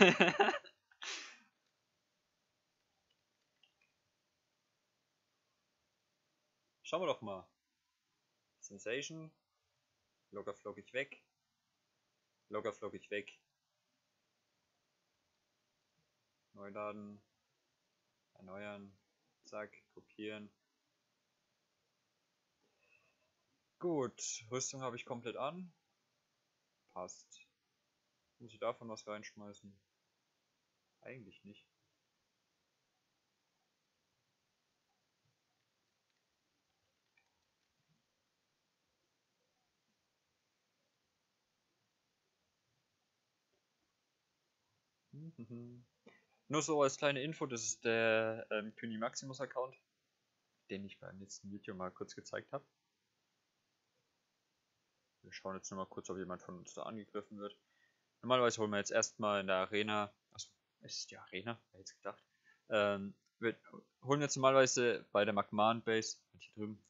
Schauen wir doch mal. Sensation. Locker flockig weg. Locker flockig weg. Neu laden. Erneuern. Zack. Kopieren. Gut. Rüstung habe ich komplett an. Passt. Muss ich davon was reinschmeißen? Eigentlich nicht. Nur so als kleine Info, das ist der ähm, Kühni Maximus Account, den ich beim letzten Video mal kurz gezeigt habe. Wir schauen jetzt nochmal kurz, ob jemand von uns da angegriffen wird. Normalerweise holen wir jetzt erstmal in der Arena, achso, ist es die Arena? Hätte jetzt gedacht. Ähm, wir holen jetzt normalerweise bei der Magman Base, hier drüben,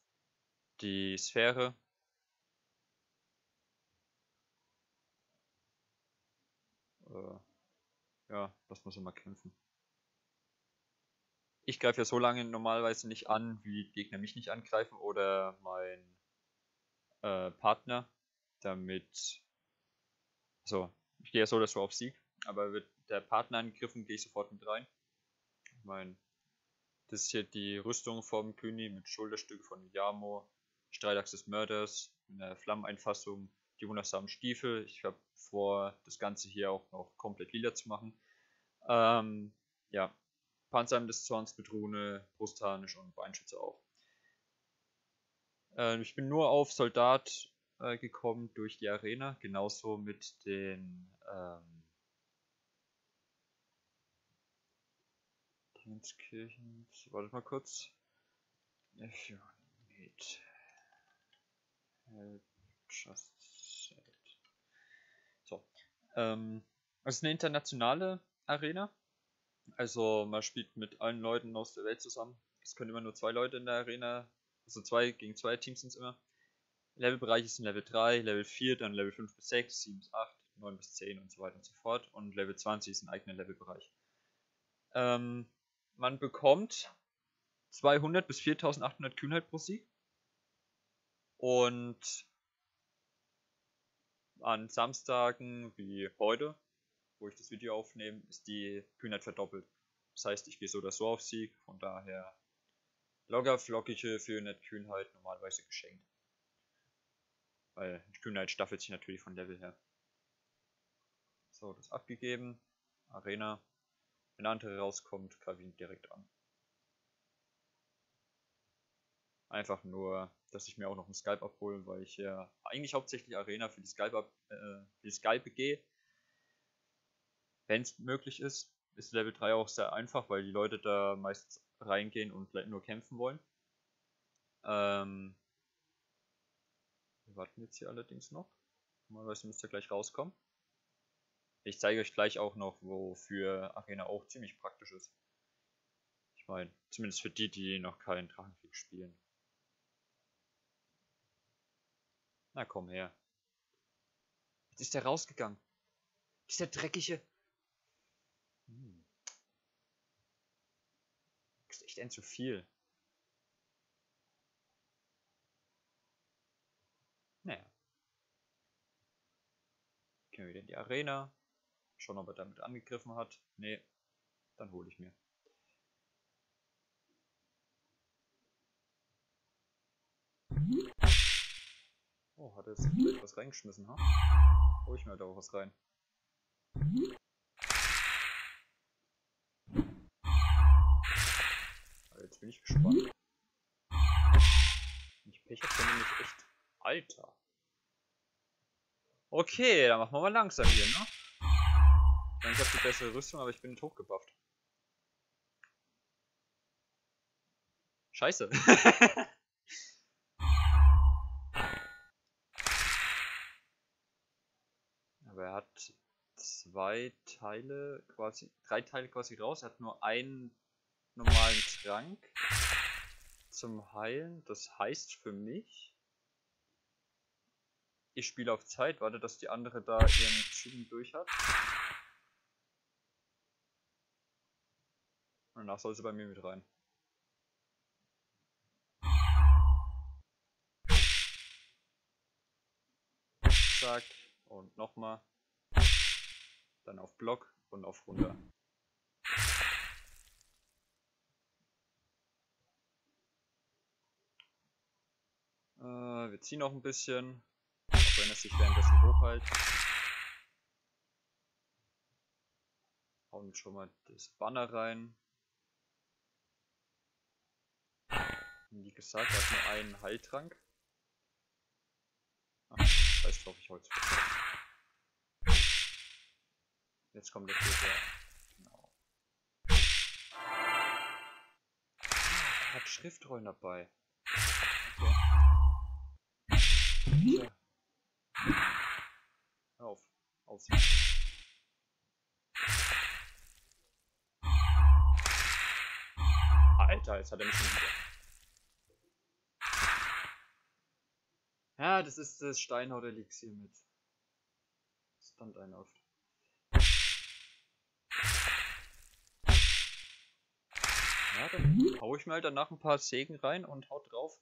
die Sphäre. Äh, ja, lass mal so mal kämpfen. Ich greife ja so lange normalerweise nicht an, wie Gegner mich nicht angreifen oder mein äh, Partner, damit. So, ich gehe ja so oder so auf Sieg, aber wird der Partner angegriffen, gehe ich sofort mit rein. Ich meine, das ist hier die Rüstung vom König mit Schulterstücke von Yamo, Streitachs des Mörders, eine Flammeneinfassung, die wundersamen Stiefel. Ich habe vor, das Ganze hier auch noch komplett lila zu machen. Ähm, ja, Panzerheim des Zorns mit Rune, Brustharnisch und Beinschütze auch. Äh, ich bin nur auf Soldat äh, gekommen durch die Arena, genauso mit den ähm, Dienstkirchen. Wartet mal kurz. If you need help, just say it. So. Ähm, es ist eine internationale Arena. Also man spielt mit allen Leuten aus der Welt zusammen. Es können immer nur zwei Leute in der Arena, also zwei gegen zwei Teams sind es immer. Levelbereiche sind Level 3, Level 4, dann Level 5 bis 6, 7 bis 8, 9 bis 10 und so weiter und so fort. Und Level 20 ist ein eigener Levelbereich. Ähm, man bekommt 200 bis 4800 Kühnheit pro Sieg. Und an Samstagen wie heute, wo ich das Video aufnehme, ist die Kühnheit verdoppelt. Das heißt, ich gehe so oder so auf Sieg, von daher locker flockige 400 Kühnheit normalerweise geschenkt. Weil Kühnheit staffelt sich natürlich von Level her. So, das abgegeben. Arena. Wenn der andere rauskommt, greife ich ihn direkt an. Einfach nur, dass ich mir auch noch einen Skype abhole, weil ich ja eigentlich hauptsächlich Arena für die Skype, ab, äh, für die Skype gehe. Wenn es möglich ist, ist Level 3 auch sehr einfach, weil die Leute da meistens reingehen und nur kämpfen wollen. Ähm, wir warten jetzt hier allerdings noch. Normalerweise müsste er gleich rauskommen. Ich zeige euch gleich auch noch, wofür Arena auch ziemlich praktisch ist. Ich meine, zumindest für die, die noch keinen Drachenkrieg spielen. Na komm her. Jetzt ist der rausgegangen. Dieser dreckige. Hm. Ist echt ein zu viel. Naja. Gehen wir wieder in die Arena. Schauen, ob er damit angegriffen hat. Nee, dann hole ich mir. Oh, hat er jetzt was reingeschmissen, ha? Hol ich mir halt auch was rein. Also jetzt bin ich gespannt. Ich Pech hab, nämlich echt. Alter. Okay, dann machen wir mal langsam hier, ne? Ich habe die bessere Rüstung, aber ich bin nicht hochgebufft. Scheiße. aber er hat zwei Teile quasi, drei Teile quasi raus. Er hat nur einen normalen Trank zum Heilen. Das heißt für mich, ich spiele auf Zeit, warte, dass die andere da ihren Zügen durch hat. Danach soll sie bei mir mit rein. Zack. Und nochmal. Dann auf Block und auf runter. Äh, wir ziehen noch ein bisschen. Auch wenn es sich währenddessen hochhält. Hauen schon mal das Banner rein. Wie gesagt, da ist nur ein Heiltrank. Ach, scheiß drauf, ich hol's. Jetzt kommt der vierte. Genau. Er hat Schriftrollen dabei. Okay. Hör auf. Aufziehen. Alter, jetzt hat er mich schon wieder. Ja, das ist das Steinhaut-Elixier mit Stand ein auf. Ja, dann hau ich mir halt danach ein paar Sägen rein und haut drauf.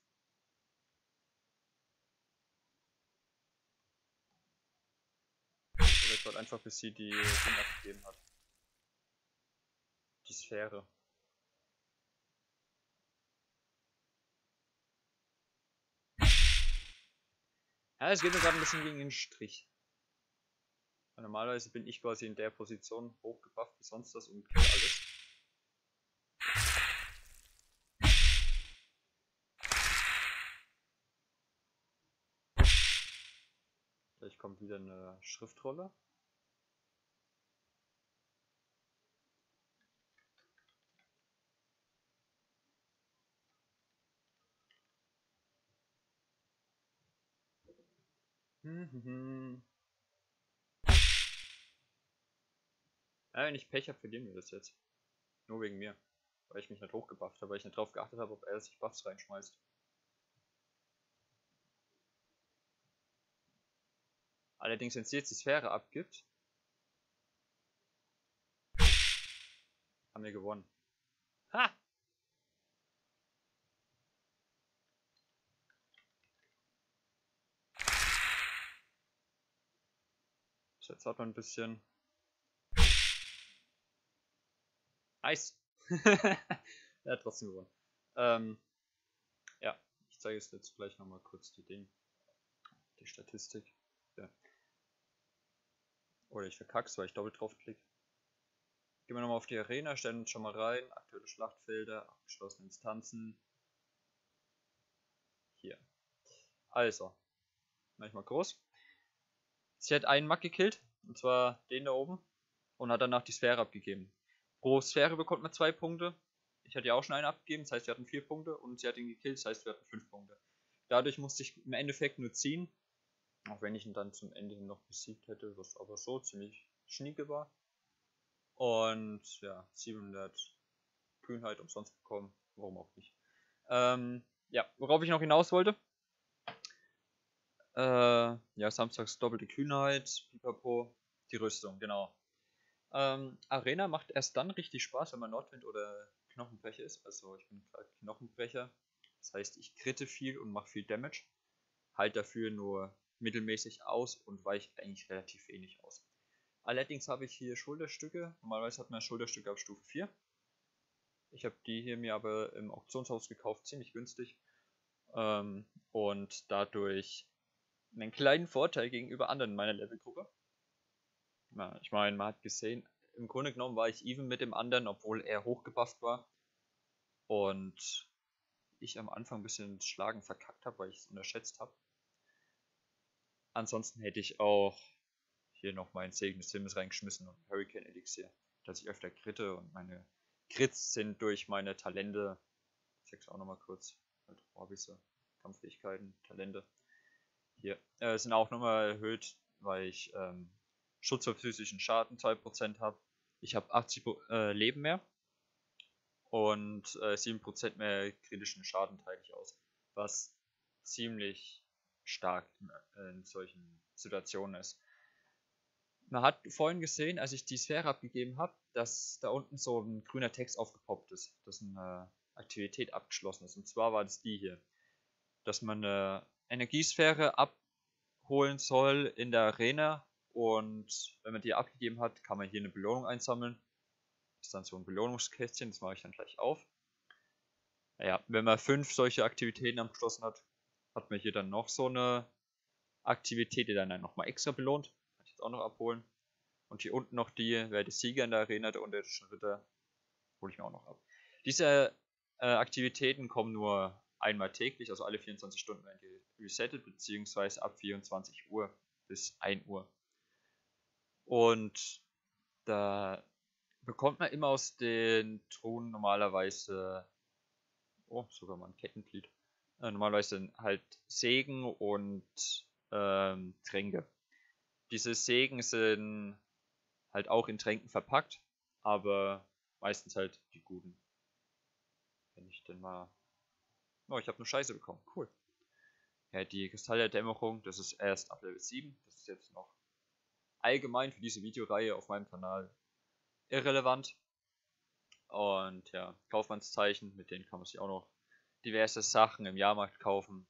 Oder ich warte einfach, bis sie die Ding abgegeben hat. Die Sphäre. Ja, es geht mir gerade ein bisschen gegen den Strich. Weil normalerweise bin ich quasi in der Position hochgebufft wie sonst was und kill alles. Gleich kommt wieder eine Schriftrolle. Ja, wenn ich Pech habe, verlieren wir das jetzt. Nur wegen mir. Weil ich mich nicht hochgebufft habe, weil ich nicht drauf geachtet habe, ob er sich Buffs reinschmeißt. Allerdings, wenn sie jetzt die Sphäre abgibt, haben wir gewonnen. Ha! Jetzt hat man ein bisschen. Nice! er hat trotzdem gewonnen. Ähm, ja, ich zeige es jetzt gleich nochmal kurz die Ding. Die Statistik. Ja. Oder ich verkack's, weil ich doppelt draufklicke. Gehen wir nochmal auf die Arena, stellen uns schon mal rein. Aktuelle Schlachtfelder, abgeschlossene Instanzen. Hier. Also. Manchmal groß. Sie hat einen Mack gekillt. Und zwar den da oben. Und hat danach die Sphäre abgegeben. Pro Sphäre bekommt man zwei Punkte. Ich hatte ja auch schon einen abgegeben, das heißt wir hatten vier Punkte. Und sie hat ihn gekillt, das heißt wir hatten fünf Punkte. Dadurch musste ich im Endeffekt nur ziehen. Auch wenn ich ihn dann zum Ende noch besiegt hätte, was aber so ziemlich schnieke war. Und ja, 700 Kühnheit umsonst bekommen. Warum auch nicht. Ähm, ja, worauf ich noch hinaus wollte. Äh, ja, samstags doppelte Kühnheit, pipapo, die Rüstung, genau. Ähm, Arena macht erst dann richtig Spaß, wenn man Nordwind oder Knochenbrecher ist. Also ich bin Knochenbrecher. Das heißt, ich kritte viel und mache viel Damage. Halt dafür nur mittelmäßig aus und weicht eigentlich relativ wenig aus. Allerdings habe ich hier Schulterstücke. Normalerweise hat man Schulterstücke auf Stufe 4. Ich habe die hier mir aber im Auktionshaus gekauft, ziemlich günstig. Ähm, und dadurch einen kleinen Vorteil gegenüber anderen meiner Levelgruppe. Ja, ich meine, man hat gesehen, im Grunde genommen war ich even mit dem anderen, obwohl er hochgebufft war. Und ich am Anfang ein bisschen Schlagen verkackt habe, weil ich es unterschätzt habe. Ansonsten hätte ich auch hier noch meinen Segen des Himmels reingeschmissen und Hurricane Elixir, dass ich öfter kritte und meine Crits sind durch meine Talente, ich sag's auch nochmal kurz, halt Hobbys, Kampffähigkeiten, Talente, hier, äh, sind auch nochmal erhöht, weil ich ähm, Schutz vor physischen Schaden 2% habe. Ich habe 80 äh, Leben mehr und äh, 7% mehr kritischen Schaden teile ich aus, was ziemlich stark in, äh, in solchen Situationen ist. man hat vorhin gesehen, als ich die Sphäre abgegeben habe, dass da unten so ein grüner Text aufgepoppt ist, dass eine Aktivität abgeschlossen ist. Und zwar war das die hier, dass man eine Energiesphäre abholen soll in der Arena und wenn man die abgegeben hat, kann man hier eine Belohnung einsammeln. Das ist dann so ein Belohnungskästchen, das mache ich dann gleich auf. Naja, wenn man fünf solche Aktivitäten abgeschlossen hat, hat man hier dann noch so eine Aktivität, die dann nochmal extra belohnt. Kann ich jetzt auch noch abholen. Und hier unten noch die, wer die Sieger in der Arena der unterirdischen Ritter, hole ich mir auch noch ab. Diese äh, Aktivitäten kommen nur einmal täglich, also alle 24 Stunden werden die resettet, beziehungsweise ab 24 Uhr bis 1 Uhr. Und da bekommt man immer aus den Truhen normalerweise, oh, sogar mal ein Kettenglied, äh, normalerweise halt Segen und ähm, Tränke. Diese Segen sind halt auch in Tränken verpackt, aber meistens halt die guten. Wenn ich denn mal... Oh, ich habe eine Scheiße bekommen. Cool. Ja, die Kristall der Dämmerung, das ist erst ab Level 7. Das ist jetzt noch allgemein für diese Videoreihe auf meinem Kanal irrelevant. Und ja, Kaufmannszeichen, mit denen kann man sich auch noch diverse Sachen im Jahrmarkt kaufen.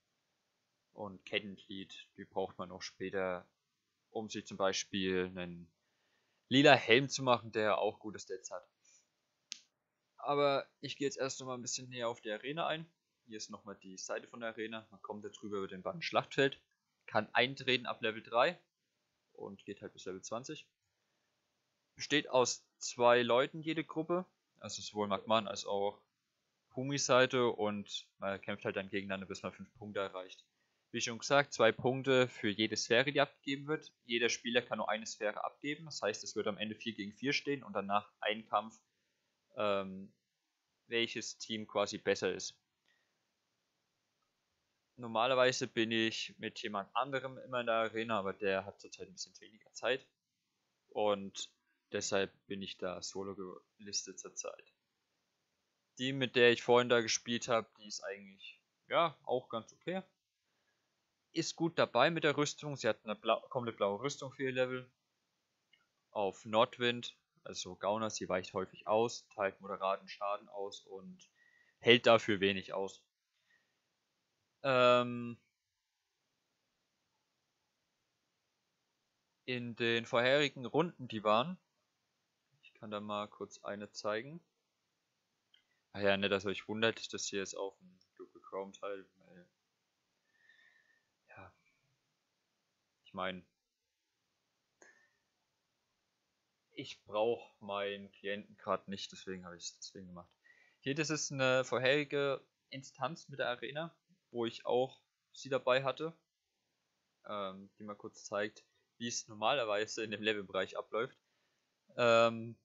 Und Kettenglied, die braucht man auch später, um sich zum Beispiel einen lila Helm zu machen, der auch gute Stats hat. Aber ich gehe jetzt erst noch mal ein bisschen näher auf die Arena ein. Hier ist nochmal die Seite von der Arena. Man kommt da drüber über den Band Schlachtfeld. Kann eintreten ab Level 3 und geht halt bis Level 20. Besteht aus zwei Leuten jede Gruppe. Also sowohl Magman als auch Humi-Seite und man kämpft halt dann gegeneinander, bis man 5 Punkte erreicht. Wie schon gesagt, zwei Punkte für jede Sphäre, die abgegeben wird. Jeder Spieler kann nur eine Sphäre abgeben. Das heißt, es wird am Ende 4 gegen 4 stehen und danach ein Kampf, ähm, welches Team quasi besser ist. Normalerweise bin ich mit jemand anderem immer in der Arena, aber der hat zurzeit ein bisschen weniger Zeit. Und deshalb bin ich da solo gelistet zurzeit. Die, mit der ich vorhin da gespielt habe, die ist eigentlich, ja, auch ganz okay. Ist gut dabei mit der Rüstung. Sie hat eine blau, komplett blaue Rüstung für ihr Level. Auf Nordwind, also Gauner, sie weicht häufig aus, teilt moderaten Schaden aus und hält dafür wenig aus. Ähm, in den vorherigen Runden, die waren, ich kann da mal kurz eine zeigen. Ah ja, nicht, dass euch wundert, das hier ist auf dem Google Chrome Teil, weil, ja, ich meine, ich brauche meinen Klienten gerade nicht, deswegen habe ich es deswegen gemacht. Hier, das ist eine vorherige Instanz mit der Arena wo ich auch sie dabei hatte, ähm, die mal kurz zeigt, wie es normalerweise in dem Levelbereich abläuft. Ähm,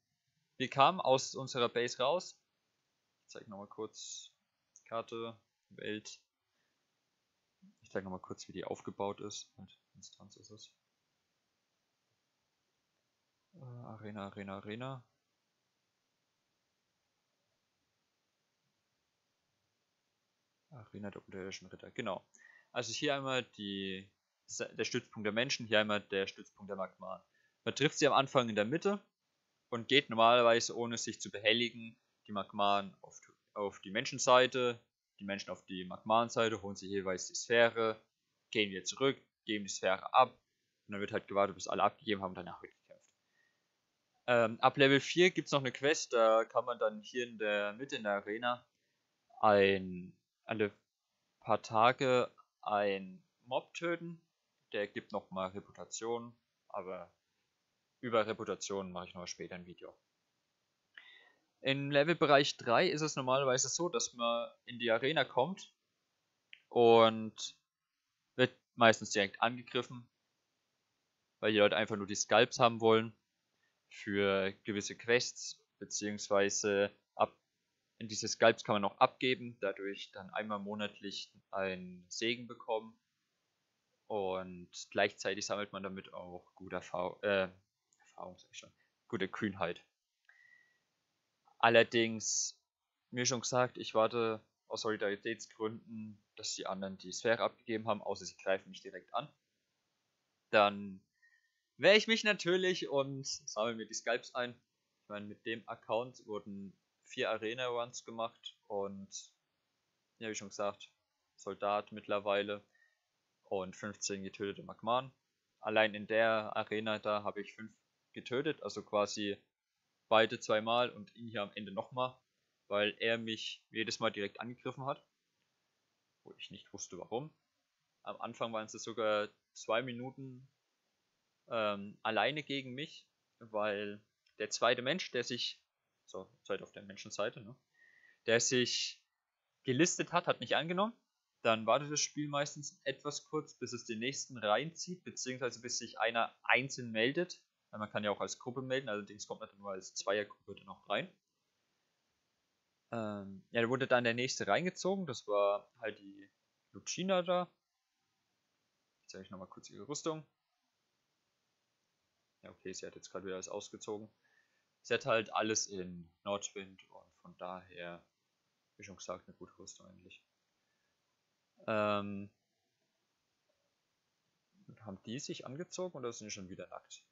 wir kamen aus unserer Base raus. Ich zeige nochmal kurz Karte, Welt. Ich zeige nochmal kurz, wie die aufgebaut ist. Und Instanz ist es. Äh, Arena, Arena, Arena. Arena der unterirdischen Ritter, genau. Also hier einmal die, der Stützpunkt der Menschen, hier einmal der Stützpunkt der Magma. Man trifft sie am Anfang in der Mitte und geht normalerweise, ohne sich zu behelligen, die Magman auf, auf die Menschenseite, die Menschen auf die Magman-Seite, holen sich jeweils die Sphäre, gehen wieder zurück, geben die Sphäre ab und dann wird halt gewartet, bis alle abgegeben haben und danach wird gekämpft. Ähm, ab Level 4 gibt es noch eine Quest, da kann man dann hier in der Mitte in der Arena ein alle paar Tage ein Mob töten. Der gibt nochmal Reputation, aber über Reputation mache ich noch später ein Video. Im Levelbereich 3 ist es normalerweise so, dass man in die Arena kommt und wird meistens direkt angegriffen, weil die Leute einfach nur die Sculpts haben wollen für gewisse Quests, beziehungsweise in diese Sculpts kann man noch abgeben, dadurch dann einmal monatlich einen Segen bekommen. Und gleichzeitig sammelt man damit auch gute Erfahrung, äh, Erfahrung sag ich schon, gute Kühnheit. Allerdings, mir schon gesagt, ich warte aus Solidaritätsgründen, dass die anderen die Sphäre abgegeben haben, außer sie greifen mich direkt an. Dann wäre ich mich natürlich und sammle mir die Skypes ein. Ich meine, mit dem Account wurden vier Arena-Runs gemacht und, ja, wie schon gesagt, Soldat mittlerweile und 15 getötete Magman. Allein in der Arena da habe ich fünf getötet, also quasi beide zweimal und ihn hier am Ende nochmal, weil er mich jedes Mal direkt angegriffen hat, wo ich nicht wusste warum. Am Anfang waren es sogar zwei Minuten ähm, alleine gegen mich, weil der zweite Mensch, der sich, so, Zeit auf der Menschenseite, ne, der sich gelistet hat, hat mich angenommen. Dann wartet das Spiel meistens etwas kurz, bis es den nächsten reinzieht, beziehungsweise bis sich einer einzeln meldet. Man kann ja auch als Gruppe melden, allerdings kommt man dann nur als Zweiergruppe dann auch rein. Ähm, ja, da wurde dann der nächste reingezogen, das war halt die Lucina da. Jetzt zeige ich nochmal kurz ihre Rüstung. Ja, okay, sie hat jetzt gerade wieder alles ausgezogen. Sie hat halt alles in Nordwind und von daher, wie schon gesagt, eine gute Rüstung eigentlich. Ähm, haben die sich angezogen oder sind die schon wieder nackt?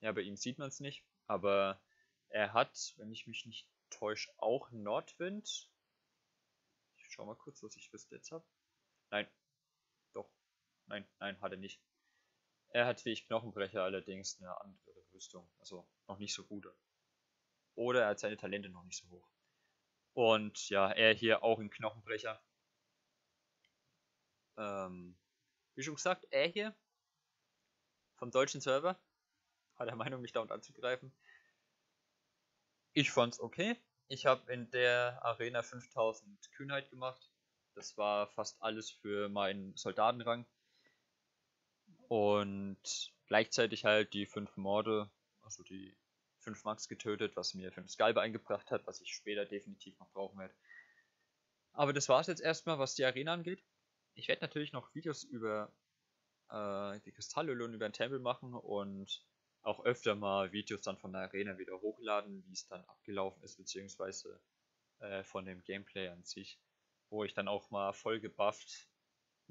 Ja, bei ihm sieht man es nicht, aber er hat, wenn ich mich nicht täusche, auch Nordwind. Ich schau mal kurz, was ich für Stats habe. Nein. Doch. Nein, nein, hat er nicht. Er hat wie ich Knochenbrecher allerdings eine andere Rüstung. Also noch nicht so gute. Oder er hat seine Talente noch nicht so hoch. Und ja, er hier auch in Knochenbrecher. Ähm, wie schon gesagt, er hier vom deutschen Server war der Meinung, mich dauernd anzugreifen. Ich fand's okay. Ich habe in der Arena 5000 Kühnheit gemacht. Das war fast alles für meinen Soldatenrang. Und gleichzeitig halt die 5 Morde, also die 5 Max getötet, was mir 5 Skalbe eingebracht hat, was ich später definitiv noch brauchen werde. Aber das war's jetzt erstmal, was die Arena angeht. Ich werde natürlich noch Videos über äh, die Kristalllöhle und über den Tempel machen und auch öfter mal Videos dann von der Arena wieder hochladen, wie es dann abgelaufen ist, beziehungsweise äh, von dem Gameplay an sich, wo ich dann auch mal voll gebufft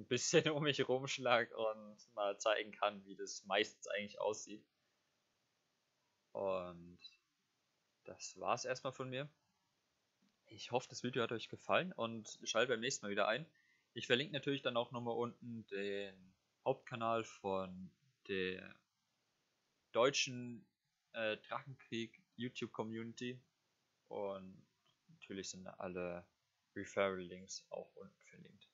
ein bisschen um mich rumschlag und mal zeigen kann, wie das meistens eigentlich aussieht. Und das war's erstmal von mir. Ich hoffe, das Video hat euch gefallen und schaltet beim nächsten Mal wieder ein. Ich verlinke natürlich dann auch nochmal unten den Hauptkanal von der deutschen äh, Drachenkrieg YouTube Community und natürlich sind alle Referral Links auch unten verlinkt.